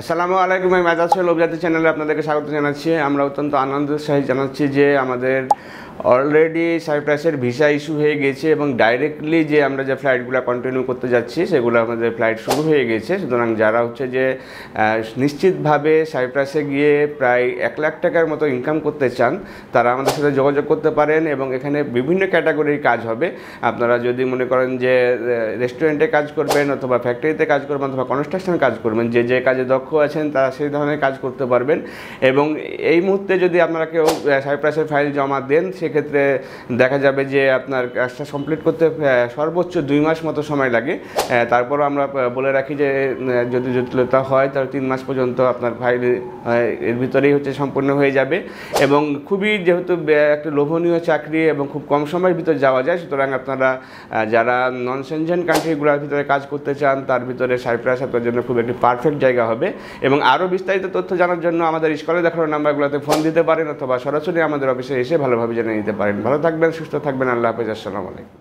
আসসালামু আলাইকুম, আমি মেজাজ লোকজাতি চ্যানেলে আপনাদেরকে স্বাগত জানাচ্ছি। আমরা অত্যন্ত আনন্দের সাহিত জানাচ্ছি যে আমাদের অলরেডি সাইপ্রাসের ভিসা ইস্যু হয়ে গেছে এবং ডাইরেক্টলি যে আমরা যে ফ্লাইটগুলো কন্টিনিউ করতে যাচ্ছি, সেগুলো আমাদের ফ্লাইট শুরু হয়ে গেছে। সুতরাং যারা হচ্ছে যে নিশ্চিতভাবে সাইপ্রাসে গিয়ে প্রায় এক লাখ টাকার মতো ইনকাম করতে চান, তারা আমাদের সাথে যোগাযোগ করতে পারেন এবং এখানে বিভিন্ন ক্যাটাগরির কাজ হবে। আপনারা যদি মনে করেন যে রেস্টুরেন্টে কাজ করবেন অথবা ফ্যাক্টরিতে কাজ করবেন অথবা কনস্ট্রাকশন কাজ করবেন, যে যে কাজে দক্ষ আছেন তারা সেই ধরনের কাজ করতে পারবেন। এবং এই মুহূর্তে যদি আপনারা কেউ সাইপ্রাসের ফাইল জমা দেন সেক্ষেত্রে দেখা যাবে যে আপনার কাজটা কমপ্লিট করতে সর্বোচ্চ দুই মাস মতো সময় লাগে। আহ, তারপরও আমরা বলে রাখি যে যদি জটিলতা হয় তাহলে তিন মাস পর্যন্ত আপনার ফাইল এর ভিতরেই হচ্ছে সম্পূর্ণ হয়ে যাবে। এবং খুবই যেহেতু একটা লোভনীয় চাকরি এবং খুব কম সময়ের ভিতরে যাওয়া যায় সুতরাং আপনারা যারা নন সেনজেন কান্ট্রিগুলোর ভিতরে কাজ করতে চান তার ভিতরে সাইপ্রাস আপনার জন্য খুব একটি পারফেক্ট জায়গা হবে। এবং আরও বিস্তারিত তথ্য জানার জন্য আমাদের স্কলে দেখানোর নাম্বারগুলোতে ফোন দিতে পারেন অথবা সরাসরি আমাদের অফিসে এসে ভালোভাবে জেনে নিতে পারেন। ভালো থাকবেন সুস্থ থাকবেন। আল্লাহ হাফিজ আসসালামু আলাইকুম।